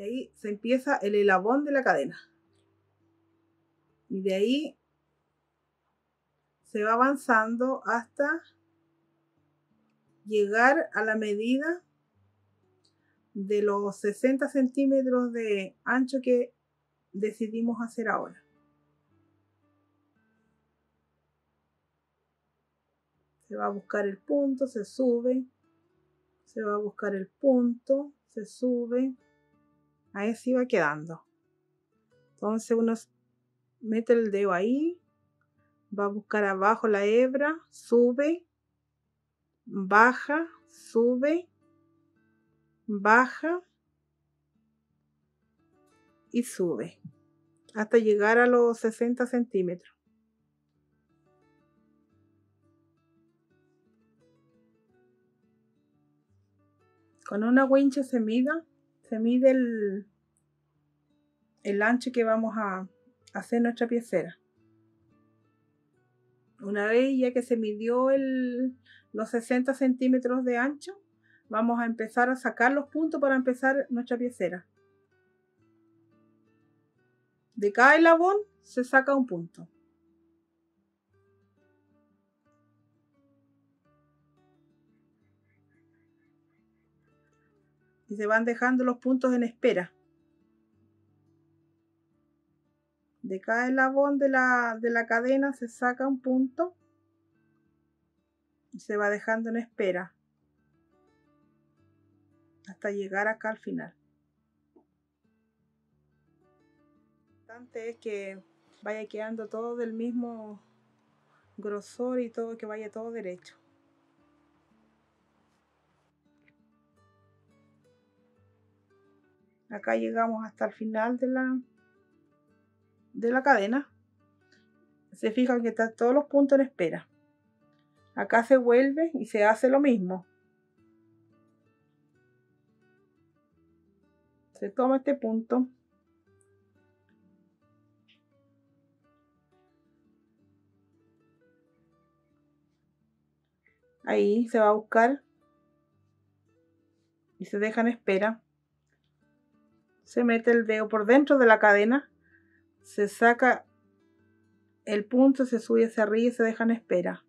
Ahí se empieza el elabón de la cadena. Y de ahí se va avanzando hasta llegar a la medida de los 60 centímetros de ancho que decidimos hacer ahora. Se va a buscar el punto, se sube, se va a buscar el punto, se sube, ahí se va quedando. Entonces uno mete el dedo ahí, va a buscar abajo la hebra, sube, baja, sube, baja y sube hasta llegar a los 60 centímetros. Con una wincha se mida, se mide el, ancho que vamos a hacer nuestra piecera. Una vez ya que se midió el, los 60 centímetros de ancho, vamos a empezar a sacar los puntos para empezar nuestra piecera. De cada eslabón se saca un punto. Y se van dejando los puntos en espera. De cada eslabón de la, de la cadena se saca un punto y se va dejando en espera hasta llegar acá al final. Lo importante es que vaya quedando todo del mismo grosor y todo que vaya todo derecho. Acá llegamos hasta el final de la, de la cadena. Se fijan que están todos los puntos en espera. Acá se vuelve y se hace lo mismo. Se toma este punto. Ahí se va a buscar y se deja en espera se mete el dedo por dentro de la cadena, se saca el punto, se sube hacia arriba y se deja en espera.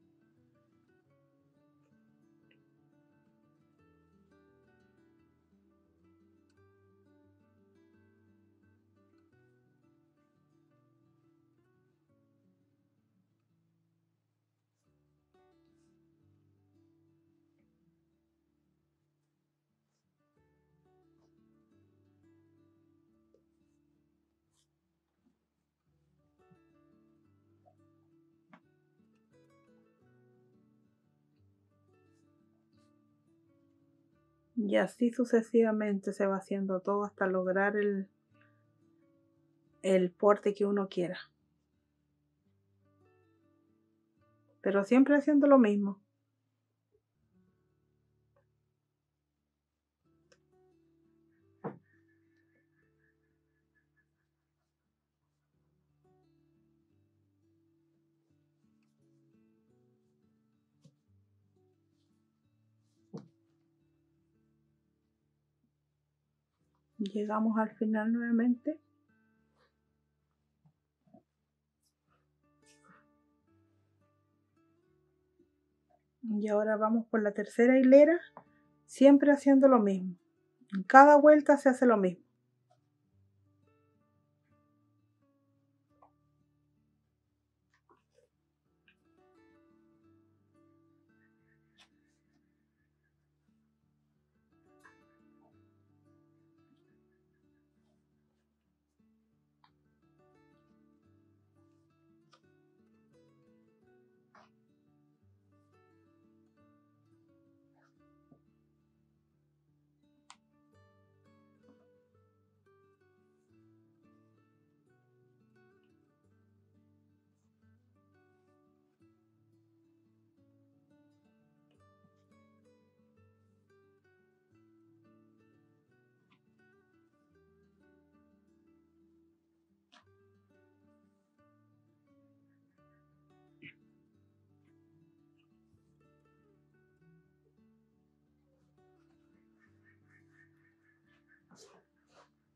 Y así sucesivamente se va haciendo todo hasta lograr el, el porte que uno quiera. Pero siempre haciendo lo mismo. Llegamos al final nuevamente. Y ahora vamos por la tercera hilera siempre haciendo lo mismo. En cada vuelta se hace lo mismo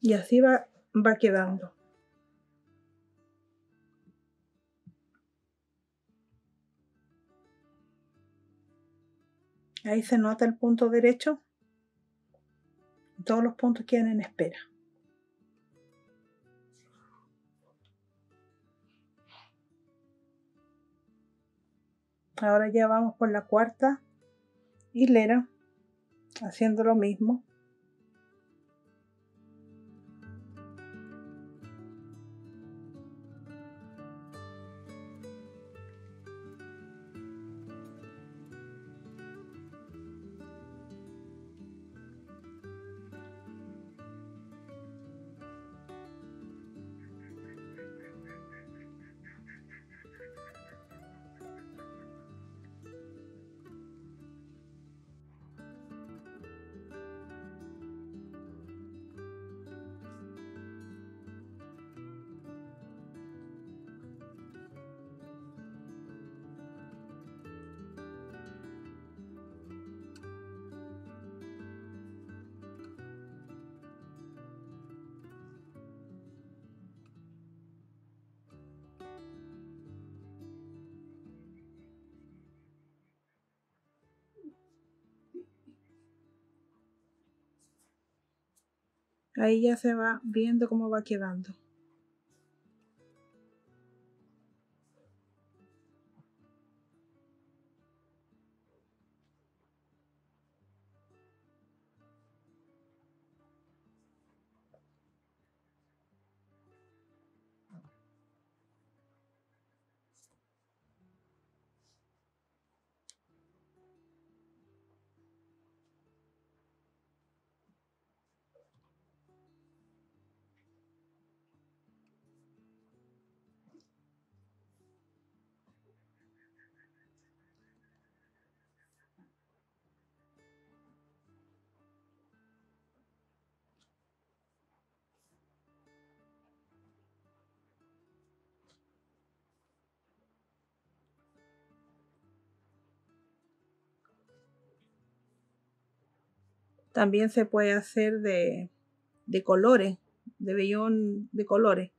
Y así va, va quedando. Ahí se nota el punto derecho. Todos los puntos quedan en espera. Ahora ya vamos por la cuarta hilera haciendo lo mismo. Ahí ya se va viendo cómo va quedando. También se puede hacer de, colores, de vellón de colores.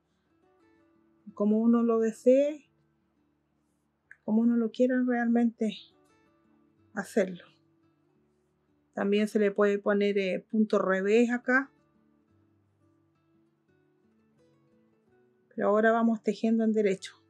Como uno lo desee, como uno lo quiera realmente hacerlo. También se le puede poner eh, punto revés acá. Pero ahora vamos tejiendo en derecho.